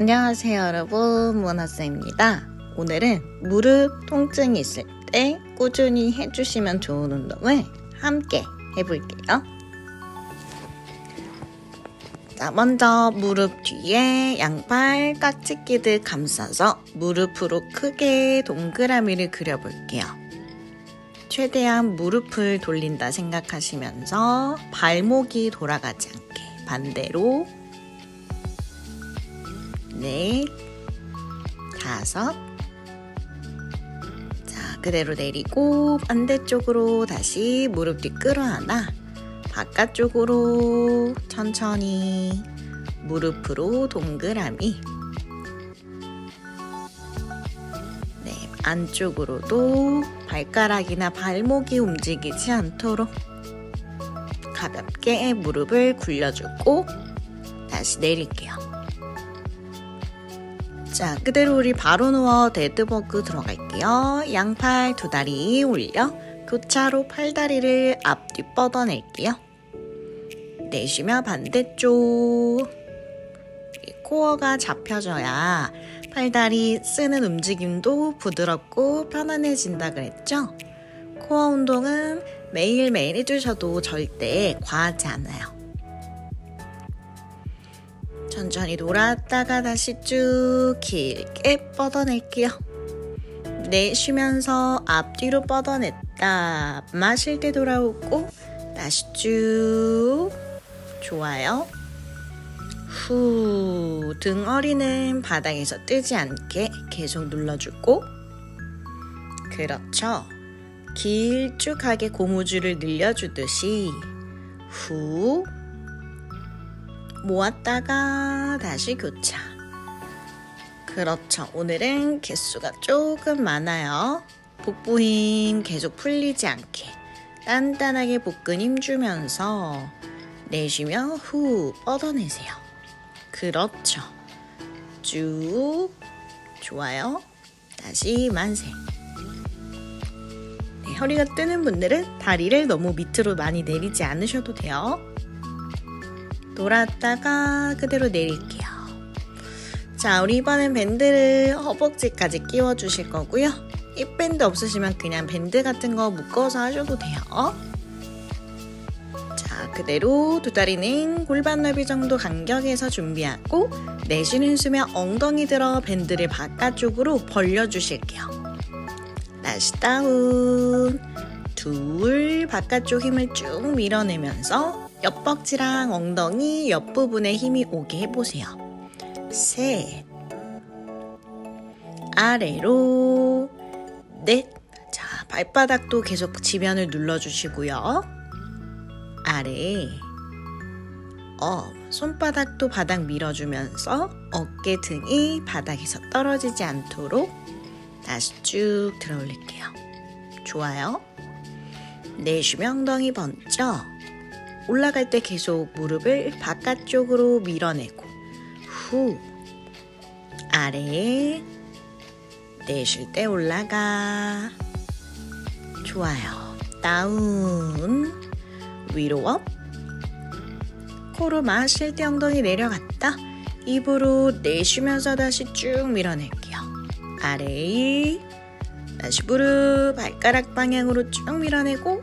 안녕하세요 여러분 문화쌤입니다. 오늘은 무릎 통증이 있을 때 꾸준히 해주시면 좋은 운동을 함께 해볼게요. 자, 먼저 무릎 뒤에 양팔 깍지 끼듯 감싸서 무릎으로 크게 동그라미를 그려볼게요. 최대한 무릎을 돌린다 생각하시면서 발목이 돌아가지 않게 반대로 넷, 다섯. 자, 그대로 내리고 반대쪽으로 다시 무릎 뒤 끌어안아 바깥쪽으로 천천히 무릎으로 동그라미. 네, 안쪽으로도 발가락이나 발목이 움직이지 않도록 가볍게 무릎을 굴려주고 다시 내릴게요. 자, 그대로 우리 바로 누워 dead bug 들어갈게요. 양팔 두 다리 올려 교차로 팔다리를 앞뒤 뻗어낼게요. 내쉬며 반대쪽. 코어가 잡혀져야 팔다리 쓰는 움직임도 부드럽고 편안해진다 그랬죠? 코어 운동은 매일매일 해주셔도 절대 과하지 않아요. 천천히 돌았다가 다시 쭉 길게 뻗어낼게요. 내쉬면서 앞뒤로 뻗어냈다. 마실 때 돌아오고 다시 쭉 좋아요. 후 등어리는 바닥에서 뜨지 않게 계속 눌러주고 그렇죠. 길쭉하게 고무줄을 늘려주듯이 후 모았다가 다시 교차. 그렇죠. 오늘은 개수가 조금 많아요. 복부 힘 계속 풀리지 않게 단단하게 복근 힘 주면서 내쉬며 후 뻗어내세요. 그렇죠. 쭉 좋아요. 다시 만세. 네, 허리가 뜨는 분들은 다리를 너무 밑으로 많이 내리지 않으셔도 돼요. 돌았다가 그대로 내릴게요. 자, 우리 이번엔 밴드를 허벅지까지 끼워 주실 거고요. hip band 없으시면 그냥 밴드 같은 거 묶어서 하셔도 돼요. 자, 그대로 두 다리는 골반 넓이 정도 간격에서 준비하고 내쉬는 숨에 엉덩이 들어 밴드를 바깥쪽으로 벌려 주실게요. 다시 down. 둘, 바깥쪽 힘을 쭉 밀어내면서 옆벅지랑 엉덩이 옆부분에 힘이 오게 해보세요. 셋. 아래로. 넷. 자, 발바닥도 계속 지면을 눌러주시고요. 아래. up. 손바닥도 바닥 밀어주면서 어깨 등이 바닥에서 떨어지지 않도록 다시 쭉 들어 올릴게요. 좋아요. 내쉬며 엉덩이 번쩍. 올라갈 때 계속 무릎을 바깥쪽으로 밀어내고 후 아래 내쉴 때 올라가. 좋아요. down. 위로 up. 코로 마실 때 엉덩이 내려갔다. 입으로 내쉬면서 다시 쭉 밀어낼게요. 아래 다시 무릎 발가락 방향으로 쭉 밀어내고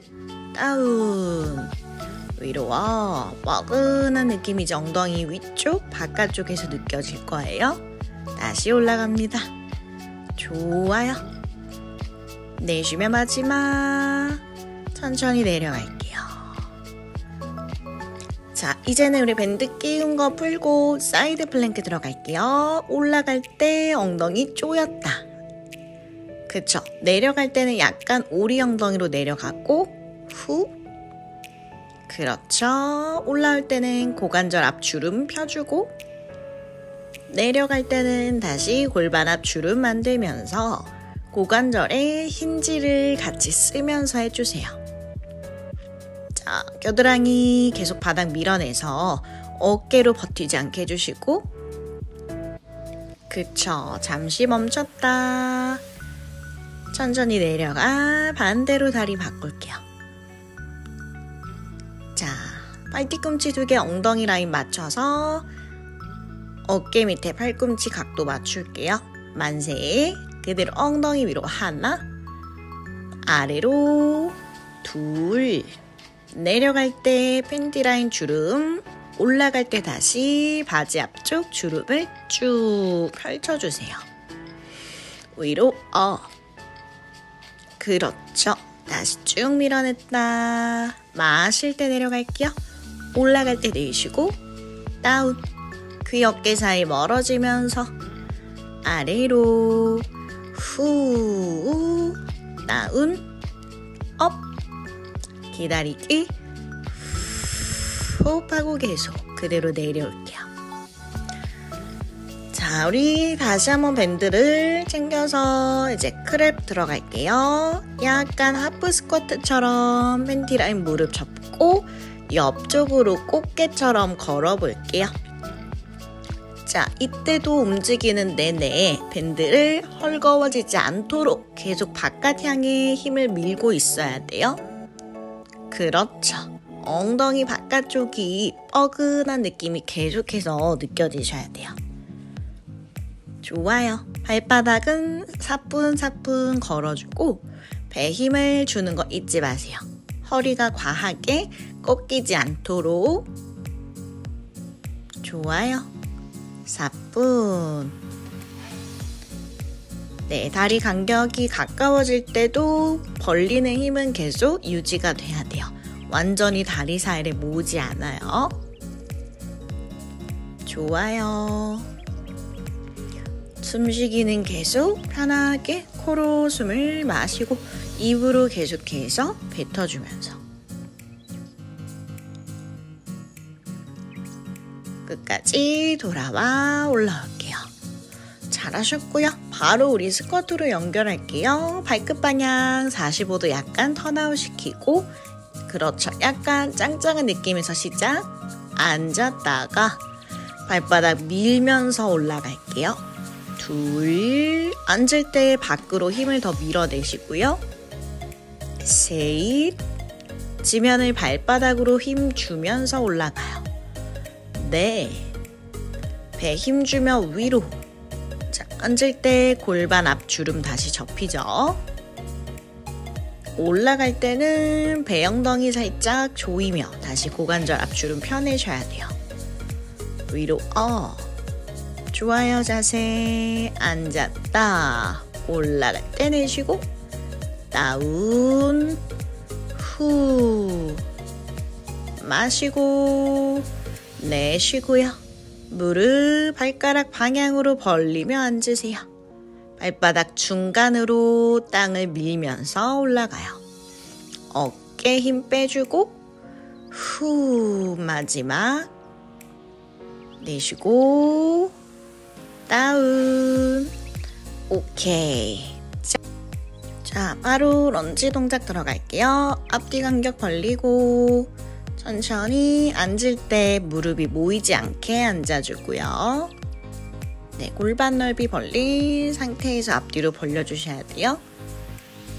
다운 위로 와 뻐근한 느낌이 엉덩이 위쪽 바깥쪽에서 느껴질 거예요. 다시 올라갑니다. 좋아요. 내쉬며 마지막 천천히 내려갈게요. 자, 이제는 우리 밴드 끼운 거 풀고 side plank 들어갈게요. 올라갈 때 엉덩이 쪼였다. 그쵸? 내려갈 때는 약간 오리 엉덩이로 내려가고 후 그렇죠. 올라올 때는 고관절 앞 주름 펴주고 내려갈 때는 다시 골반 앞 주름 만들면서 고관절에 힌지를 같이 쓰면서 해주세요. 자, 겨드랑이 계속 바닥 밀어내서 어깨로 버티지 않게 해주시고 그쵸. 잠시 멈췄다. 천천히 내려가 반대로 다리 바꿀게요. 팔 뒤꿈치 두 개 엉덩이 라인 맞춰서 어깨 밑에 팔꿈치 각도 맞출게요. 만세. 그대로 엉덩이 위로 하나, 아래로 둘. 내려갈 때 팬티 라인 주름, 올라갈 때 다시 바지 앞쪽 주름을 쭉 펼쳐주세요. 위로 up. 그렇죠. 다시 쭉 밀어냈다. 마실 때 내려갈게요. 올라갈 때 내쉬고 down. 귀 어깨 사이 멀어지면서 아래로 후 down up 기다리기 호흡하고 계속 그대로 내려올게요. 자, 우리 다시 한번 밴드를 챙겨서 이제 crab 들어갈게요. 약간 half squat처럼 팬티 라인 무릎 접고 옆쪽으로 꽃게처럼 걸어볼게요. 자, 이때도 움직이는 내내 밴드를 헐거워지지 않도록 계속 바깥 향해 힘을 밀고 있어야 돼요. 그렇죠. 엉덩이 바깥쪽이 뻐근한 느낌이 계속해서 느껴지셔야 돼요. 좋아요. 발바닥은 사뿐사뿐 걸어주고 배 힘을 주는 거 잊지 마세요. 허리가 과하게 꺾이지 않도록 좋아요. 사뿐 네, 다리 간격이 가까워질 때도 벌리는 힘은 계속 유지가 돼야 돼요. 완전히 다리 사이를 모으지 않아요. 좋아요. 숨쉬기는 계속 편하게 코로 숨을 마시고 입으로 계속해서 뱉어주면서 끝까지 돌아와 올라올게요. 잘하셨고요. 바로 우리 스쿼트로 연결할게요. 발끝 방향 45도 약간 턴아웃 시키고 그렇죠. 약간 짱짱한 느낌에서 시작. 앉았다가 발바닥 밀면서 올라갈게요. 둘, 앉을 때 밖으로 힘을 더 밀어내시고요. 셋, 지면을 발바닥으로 힘 주면서 올라가요. 네, 배 힘 주며 위로. 자, 앉을 때 골반 앞 주름 다시 접히죠. 올라갈 때는 배영덩이 살짝 조이며 다시 고관절 앞주름 펴내셔야 돼요. 위로 어. 좋아요 자세. 앉았다. 올라갈 때 내쉬고 다운. 후. 마시고 내쉬고요. 무릎 발가락 방향으로 벌리며 앉으세요. 발바닥 중간으로 땅을 밀면서 올라가요. 어깨 힘 빼주고 후 마지막 내쉬고 다운 오케이 자, 자 바로 런지 동작 들어갈게요. 앞뒤 간격 벌리고 천천히 앉을 때 무릎이 모이지 않게 앉아주고요. 네, 골반 넓이 벌린 상태에서 앞뒤로 벌려주셔야 돼요.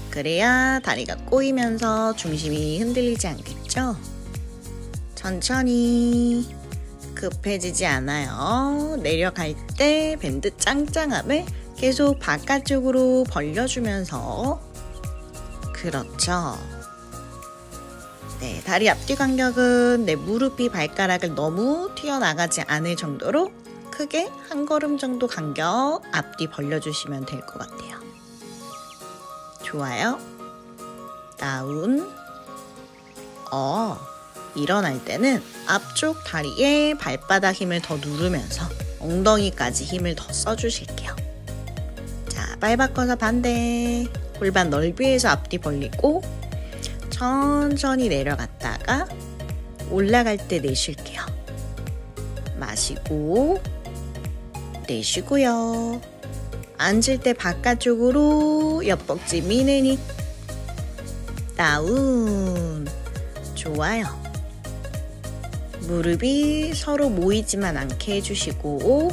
그래야 다리가 꼬이면서 중심이 흔들리지 않겠죠? 천천히 급해지지 않아요. 내려갈 때 밴드 짱짱함을 계속 바깥쪽으로 벌려주면서 그렇죠. 네, 다리 앞뒤 간격은 내 무릎이 발가락을 너무 튀어나가지 않을 정도로 크게 한 걸음 정도 간격 앞뒤 벌려주시면 될 것 같아요. 좋아요. 다운. 어. 일어날 때는 앞쪽 다리에 발바닥 힘을 더 누르면서 엉덩이까지 힘을 더 써주실게요. 자, 발 바꿔서 반대. 골반 넓이에서 앞뒤 벌리고 천천히 내려갔다가 올라갈 때 내쉴게요. 마시고 내쉬고요. 앉을 때 바깥쪽으로 옆벅지 미네니 다운 좋아요. 무릎이 서로 모이지만 않게 해주시고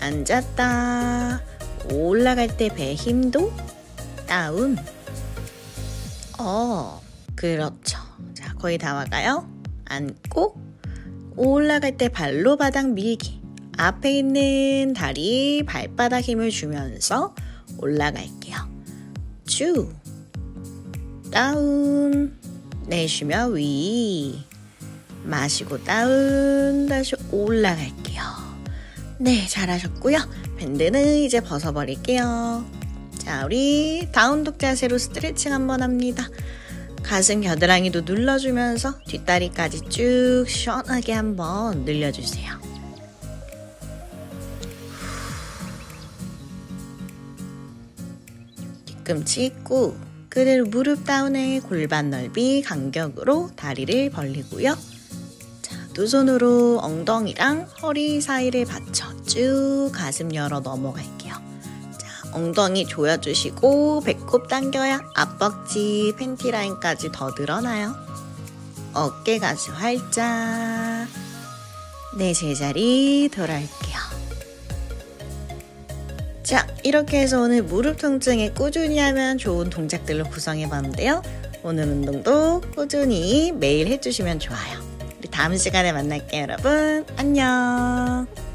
앉았다 올라갈 때 배 힘도 다운 어 그렇죠. 자 거의 다 와가요. 앉고 올라갈 때 발로 바닥 밀기 앞에 있는 다리 발바닥 힘을 주면서 올라갈게요. 쭉 다운 내쉬며 위 마시고 다운 다시 올라갈게요. 네 잘하셨고요. 밴드는 이제 벗어버릴게요. 자 우리 다운독 자세로 스트레칭 한번 합니다. 가슴 겨드랑이도 눌러주면서 뒷다리까지 쭉 시원하게 한번 늘려주세요. 뒤꿈치 꾹 그대로 무릎 다운에 골반 넓이 간격으로 다리를 벌리고요. 자, 두 손으로 엉덩이랑 허리 사이를 받쳐 쭉 가슴 열어 넘어갈게요. 자, 엉덩이 조여주시고 배꼽 당겨야 앞벅지 팬티 라인까지 더 늘어나요. 어깨 가슴 활짝 네 제자리 돌아올게요. 자, 이렇게 해서 오늘 무릎 통증에 꾸준히 하면 좋은 동작들로 구성해 봤는데요. 오늘 운동도 꾸준히 매일 해주시면 좋아요. 우리 다음 시간에 만날게요, 여러분. 안녕.